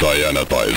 Diana Cyanatizer.